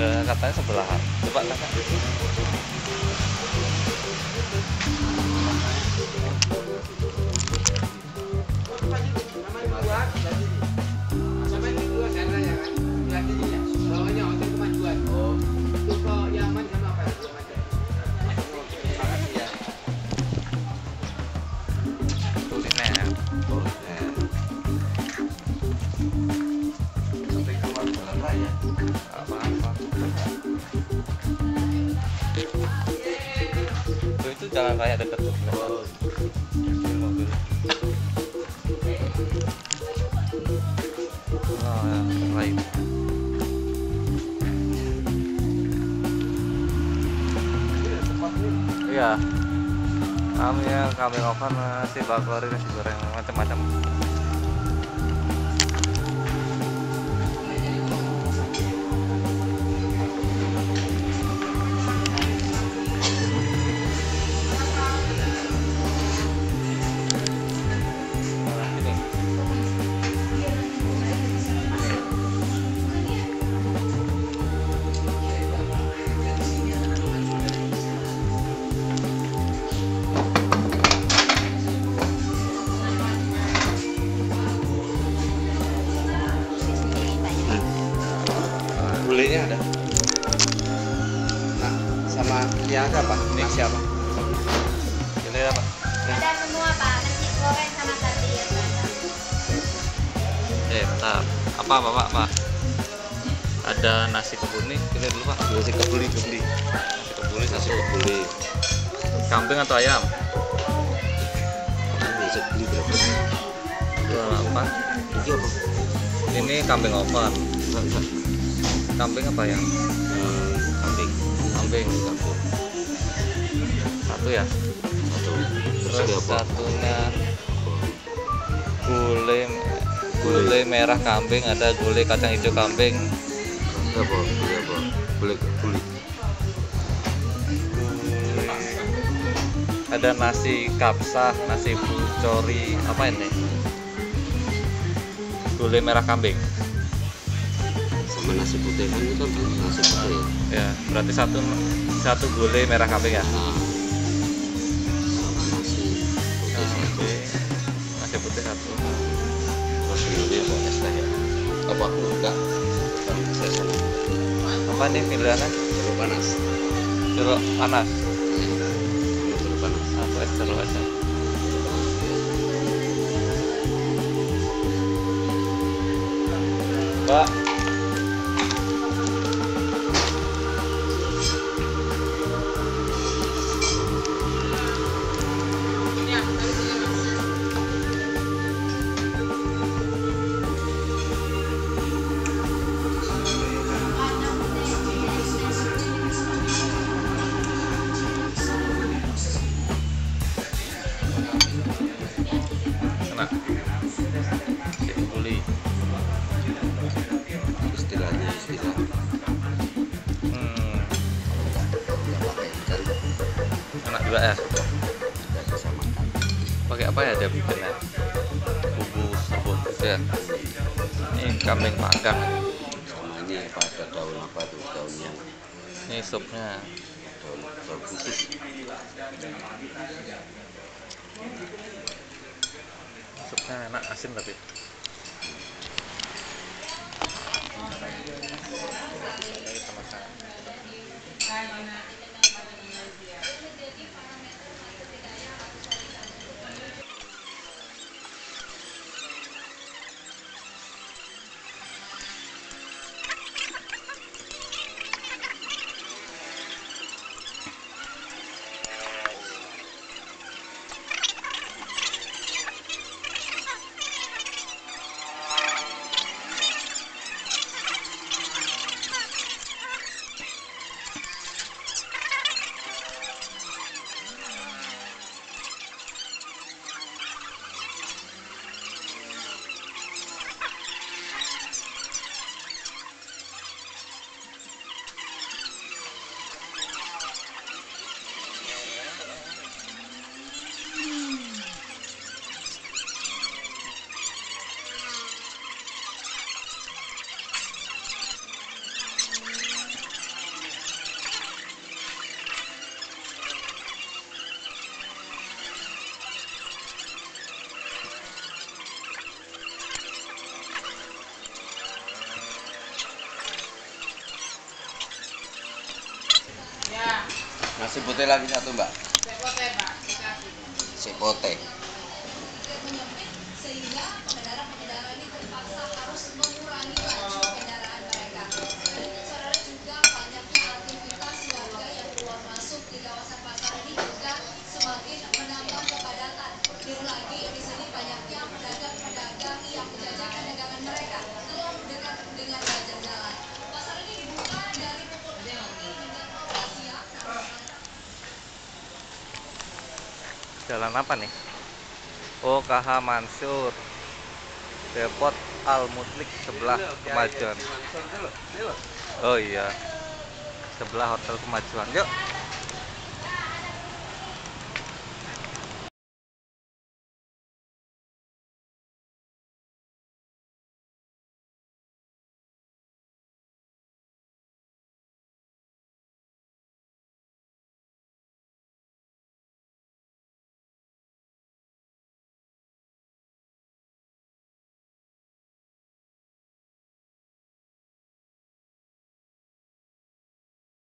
Eh, katanya sebelahan. Coba tanya. Raya dekat tuh. Mobil oh ya lain iya. Kami ya kami oven nasi bakar nasi goreng macam-macam gulenya ada. Nah, sama yang ada apa? Ini siapa? ini apa Ada semua Pak, nasi goreng sama tadi ya Pak. eh bentar apa apa pak pak ada nasi kebuli pilih dulu pak Nasi kebuli kebuli. nasi kebuli Nasi kebuli. kambing atau ayam Nasi kebuli berapa? dua delapan Ini apa? ini kambing oven. Kambing apa yang Hmm, kambing. kambing Satu. satu ya Satu. Terus satunya gulai Gulai. gulai merah kambing ada gulai kacang hijau kambing apa? Ini apa? Gulai kebuli. ada nasi kapsah nasi bucori apa ini gulai merah kambing Sama nasi putih kan itu kan nasi putih. ya? ya berarti satu satu gulai merah kambing ya Nah, sama nasi putih satu. Kambing, nasi putih satu Terus ini apa? Es teh ya? Apa? Enggak. Saya sama. apa nih pilihannya Jeruk panas. jeruk panas Ini jeruk panas. aku es jeruk aja mbak si kebuli Istilahnya istilah. Hmm, enak juga ya. Pakai apa ya dia bikinnya bumbu serbuk gitu ya? Ini kambing panggang Sama ini apa ada daun apa tuh daun yang ini supnya. Daun daun khusus. Enak asin tapi Nasi putih lagi satu, Mbak. Sepote, Pak. Sepote. jalan apa nih? OKH Mansur. Depot Al Muslik sebelah Kemajuan. Oh iya. Sebelah Hotel Kemajuan. Yuk.